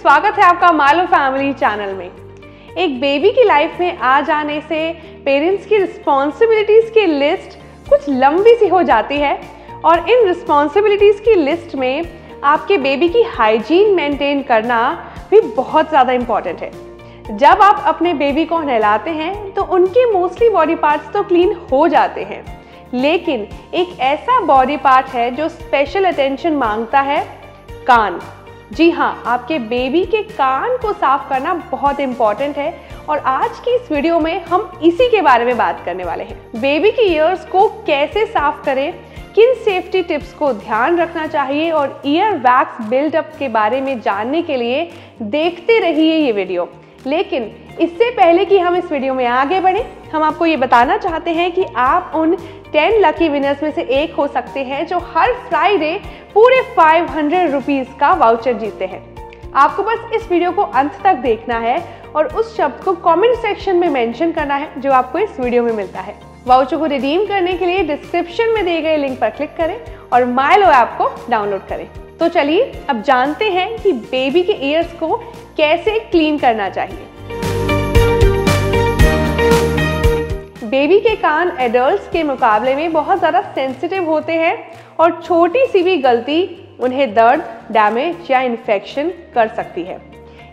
स्वागत है आपका मालो फैमिली चैनल में। एक बेबी की लाइफ में आ जाने से पेरेंट्स की रिस्पॉन्सिबिलिटीज़ की लिस्ट कुछ लंबी सी हो जाती है और इन रिस्पॉन्सिबिलिटीज़ की लिस्ट में आपके बेबी की हाइजीन मेंटेन करना भी बहुत ज़्यादा इंपॉर्टेंट है। जब आप अपने बेबी को नहलाते हैं तो उनके मोस्टली बॉडी पार्ट्स तो क्लीन हो जाते हैं। लेकिन एक ऐसा बॉडी पार्ट है जो स्पेशल अटेंशन माँगता है, कान। जी हाँ आपके बेबी के कान को साफ़ करना बहुत इंपॉर्टेंट है और आज की इस वीडियो में हम इसी के बारे में बात करने वाले हैं। बेबी की ईयर्स को कैसे साफ़ करें, किन सेफ्टी टिप्स को ध्यान रखना चाहिए और ईयर वैक्स बिल्डअप के बारे में जानने के लिए देखते रहिए ये वीडियो लेकिन इससे पहले कि हम इस वीडियो में आगे बढ़ें हम आपको ये बताना चाहते हैं कि आप उन 10 लकी विनर्स में से एक हो सकते हैं जो हर फ्राइडे पूरे 500 रुपीस का वाउचर जीतते हैं। आपको बस इस वीडियो को अंत तक देखना है और उस शब्द को कमेंट सेक्शन में मेंशन करना है जो आपको इस वीडियो में मिलता है। वाउचर को रिडीम करने के लिए डिस्क्रिप्शन में दिए गए लिंक पर क्लिक करें और माइलो ऐप को डाउनलोड करें। तो चलिए अब जानते हैं कि बेबी के ईयर्स को कैसे क्लीन करना चाहिए। बेबी के कान एडल्ट्स के मुकाबले में बहुत ज़्यादा सेंसिटिव होते हैं और छोटी सी भी गलती उन्हें दर्द डैमेज या इन्फेक्शन कर सकती है।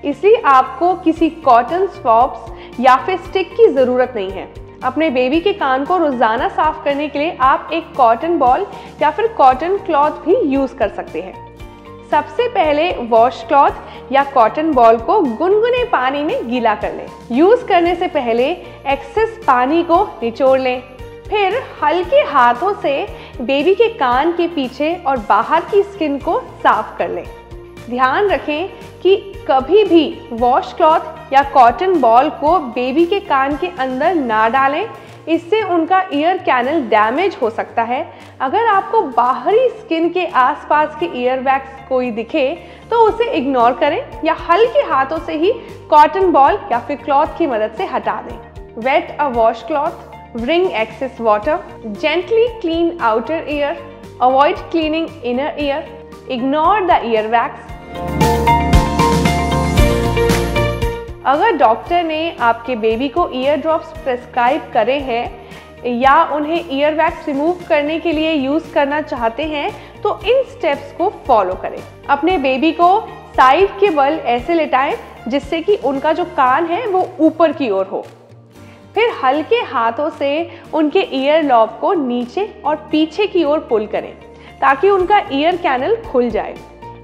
इसलिए आपको किसी कॉटन स्वॉप्स या फिर स्टिक की ज़रूरत नहीं है। अपने बेबी के कान को रोज़ाना साफ़ करने के लिए आप एक कॉटन बॉल या फिर कॉटन क्लॉथ भी यूज़ कर सकते हैं। सबसे पहले वॉश क्लॉथ या कॉटन बॉल को गुनगुने पानी में गीला कर लें। यूज़ करने से पहले एक्सेस पानी को निचोड़ लें। फिर हल्के हाथों से बेबी के कान के पीछे और बाहर की स्किन को साफ़ कर लें। ध्यान रखें कि कभी भी वॉश क्लॉथ या कॉटन बॉल को बेबी के कान के अंदर ना डालें। इससे उनका ईयर कैनल डैमेज हो सकता है। अगर आपको बाहरी स्किन के आसपास के ईयर वैक्स कोई दिखे तो उसे इग्नोर करें या हल्के हाथों से ही कॉटन बॉल या फिर क्लॉथ की मदद से हटा दें। Wet a wash cloth wring excess water gently clean outer ear avoid cleaning inner ear ignore the ear earwax अगर डॉक्टर ने आपके बेबी को ईयर ड्रॉप्स प्रेस्क्राइब करे हैं, या उन्हें ईयर वैक्स रिमूव करने के लिए यूज़ करना चाहते हैं तो इन स्टेप्स को फॉलो करें। अपने बेबी को साइड के बल ऐसे लेटाएँ, जिससे कि उनका जो कान है वो ऊपर की ओर हो। फिर हल्के हाथों से उनके ईयर लॉब को नीचे और पीछे की ओर पुल करें, ताकि उनका ईयर कैनल खुल जाए।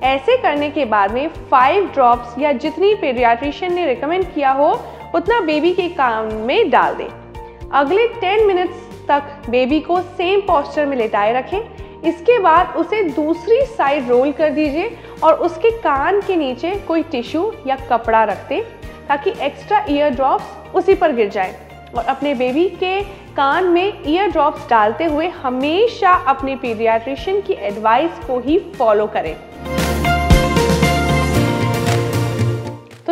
ऐसे करने के बाद में फाइव ड्रॉप्स या जितनी पेडियाट्रिशियन ने रिकमेंड किया हो, उतना बेबी के कान में डाल दें। अगले 10 मिनट्स तक बेबी को सेम पॉस्चर में लेटाए रखें। इसके बाद उसे दूसरी साइड रोल कर दीजिए और उसके कान के नीचे कोई टिश्यू या कपड़ा रख दें, ताकि एक्स्ट्रा ईयर ड्रॉप्स उसी पर गिर जाए। और अपने बेबी के कान में ईयर ड्रॉप्स डालते हुए हमेशा अपने पीडियाट्रिशियन की एडवाइस को ही फॉलो करें।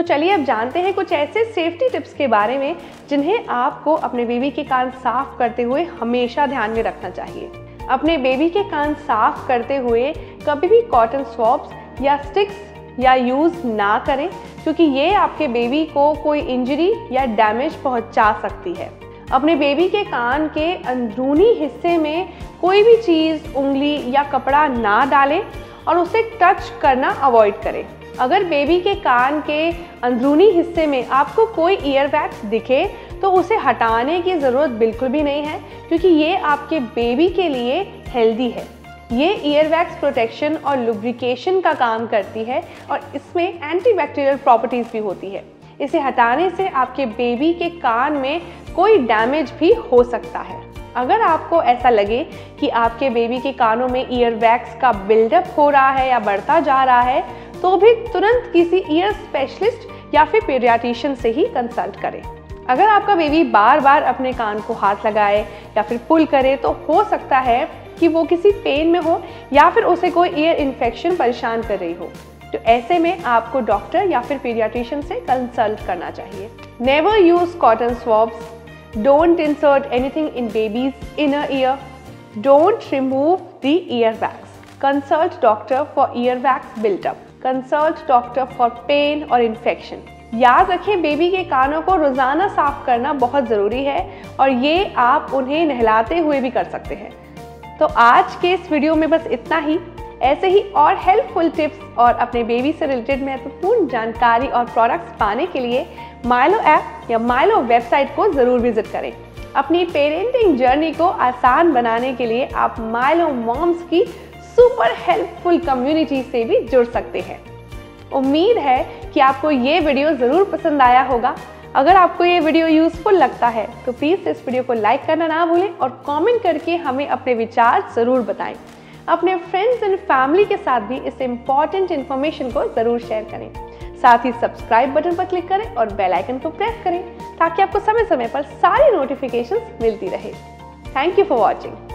तो चलिए अब जानते हैं कुछ ऐसे सेफ्टी टिप्स के बारे में जिन्हें आपको अपने बेबी के कान साफ़ करते हुए हमेशा ध्यान में रखना चाहिए। अपने बेबी के कान साफ़ करते हुए कभी भी कॉटन स्वॉप्स या स्टिक्स या यूज़ ना करें, क्योंकि ये आपके बेबी को कोई इंजरी या डैमेज पहुँचा सकती है। अपने बेबी के कान के अंदरूनी हिस्से में कोई भी चीज़, उंगली या कपड़ा ना डालें और उसे टच करना अवॉइड करें। अगर बेबी के कान के अंदरूनी हिस्से में आपको कोई ईयर वैक्स दिखे तो उसे हटाने की ज़रूरत बिल्कुल भी नहीं है, क्योंकि ये आपके बेबी के लिए हेल्दी है। ये ईयर वैक्स प्रोटेक्शन और लुब्रिकेशन का काम करती है और इसमें एंटीबैक्टीरियल प्रॉपर्टीज़ भी होती है। इसे हटाने से आपके बेबी के कान में कोई डैमेज भी हो सकता है। अगर आपको ऐसा लगे कि आपके बेबी के कानों में ईयर वैक्स का बिल्डअप हो रहा है या बढ़ता जा रहा है तो भी तुरंत किसी ईयर स्पेशलिस्ट या फिर पेडियाट्रिशियन से ही कंसल्ट करें। अगर आपका बेबी बार बार अपने कान को हाथ लगाए या फिर पुल करे तो हो सकता है कि वो किसी पेन में हो या फिर उसे कोई ईयर इन्फेक्शन परेशान कर रही हो। तो ऐसे में आपको डॉक्टर या फिर पीडियाट्रिशियन से कंसल्ट करना चाहिए। Never use cotton swabs don't insert anything in babies inner ear don't remove the ear wax consult doctor for ear wax buildup consult doctor for pain और इन्फेक्शन याद रखें बेबी के कानों को रोज़ाना साफ़ करना बहुत ज़रूरी है और ये आप उन्हें नहलाते हुए भी कर सकते हैं। तो आज के इस वीडियो में बस इतना ही। ऐसे ही और हेल्पफुल टिप्स और अपने बेबी से रिलेटेड महत्वपूर्ण जानकारी और प्रोडक्ट्स पाने के लिए माइलो ऐप या माइलो वेबसाइट को ज़रूर विज़िट करें। अपनी पेरेंटिंग जर्नी को आसान बनाने के लिए आप माइलो मॉम्स की सुपर हेल्पफुल कम्युनिटी से भी जुड़ सकते हैं। उम्मीद है कि आपको ये वीडियो ज़रूर पसंद आया होगा। अगर आपको ये वीडियो यूज़फुल लगता है तो प्लीज़ इस वीडियो को लाइक करना ना भूलें और कमेंट करके हमें अपने विचार ज़रूर बताएँ। अपने फ्रेंड्स एंड फैमिली के साथ भी इस इंपॉर्टेंट इन्फॉर्मेशन को ज़रूर शेयर करें। साथ ही सब्सक्राइब बटन पर क्लिक करें और बेल आइकन को प्रेस करें, ताकि आपको समय समय पर सारी नोटिफिकेशंस मिलती रहे। Thank you for watching